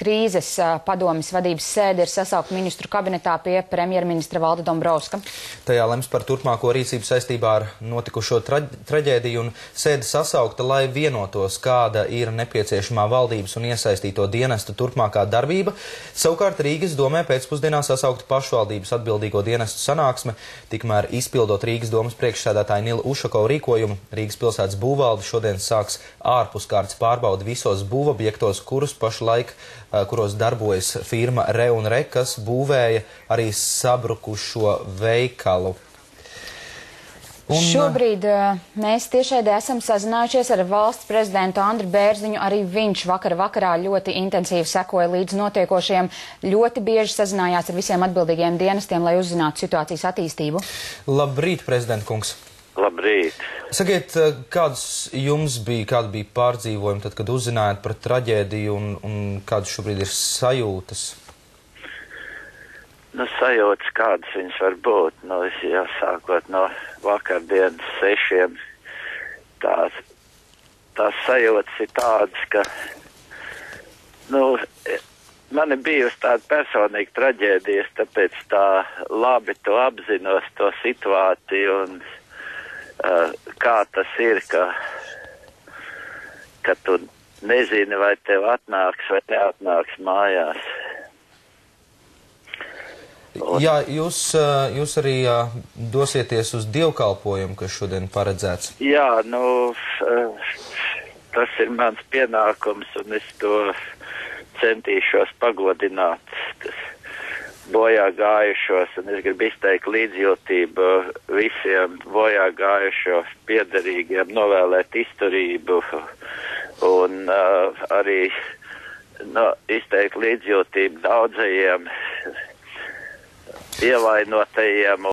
krīzes padomis vadības sēde ir sasaukt ministru kabinetā pie premjerministra Valda Dombrovska. Tajā lems par turpmāko rīcību saistībā ar notikušo tra traģēdiju un sēde sasaukta, lai vienotos, kāda ir nepieciešamā valdības un iesaistīto dienestu turpmākā darbība. Savukārt Rīgas domē pēcpusdienā sasaukta pašvaldības atbildīgo dienestu sanāksme, tikmēr izpildot Rīgas domas priekšsēdētāja Nila Ušakova rīkojumu, Rīgas pilsētas būvvalde šodien sāks ārpuskārtas pārbaudi visos būvobjektos, kurus pašlaik, kuros darbojas firma Re un Re, kas būvēja arī sabrukušo veikalu. Un, Šobrīd uh, mēs tiešēdē esam sazinājušies ar valsts prezidentu Andru Bērziņu. Arī viņš vakar vakarā ļoti intensīvi sekoja līdz notiekošiem. Ļoti bieži sazinājās ar visiem atbildīgiem dienestiem, lai uzzinātu situācijas attīstību. Labrīt, prezident kungs! Labrīt! Sakiet, kādas jums bija, kāda bija pārdzīvojumi tad, kad uzzinājāt par traģēdiju un, un kādas šobrīd ir sajūtas? Nu, sajūtas, kādas viņas var būt, nu, es jau sākot no vakardienas sešiem, tās, tās sajūtas ir tādas, ka, nu, man ir bijusi tāda personīga traģēdijas, tāpēc tā labi to apzinos, to situāciju un kā tas ir, ka, ka tu nezini, vai tev atnāks vai neatnāks mājās. Un... Jā, jūs, jūs arī dosieties uz dievkalpojumu, kas šodien paredzēts. Jā, nu, tas ir mans pienākums, un es to centīšos pagodināt bojā gājušos, un es gribu izteikt līdzjūtību visiem bojā gājušo piedarīgiem, novēlēt izturību un uh, arī no, izteikt līdzjūtību daudzajiem ievainotajiem